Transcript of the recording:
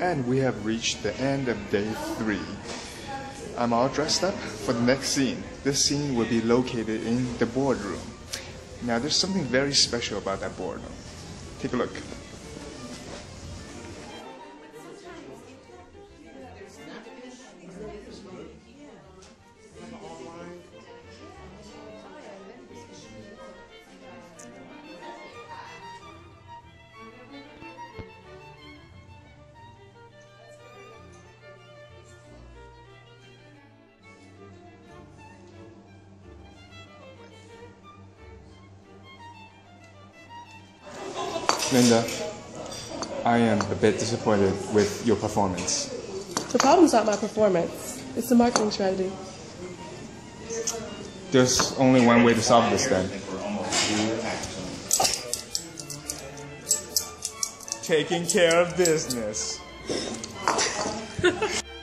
And we have reached the end of day three. I'm all dressed up for the next scene. This scene will be located in the boardroom. Now, there's something very special about that boardroom. Take a look. Linda, I am a bit disappointed with your performance. The problem's not my performance. It's the marketing strategy. There's only one way to solve this then. Taking care of business.